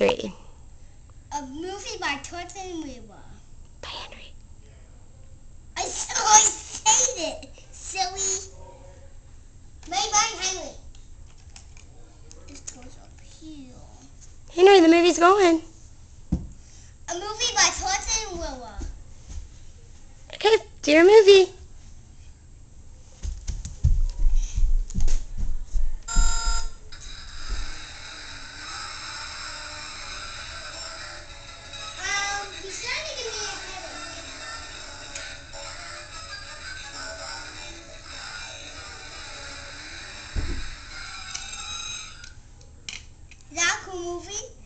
three. A movie by Thornton Weaver. By Henry. I so I said it, silly. Made by Henry. This goes up here. Henry, the movie's going. A movie by Thornton Weaver. Okay, do your movie. Marco Movie.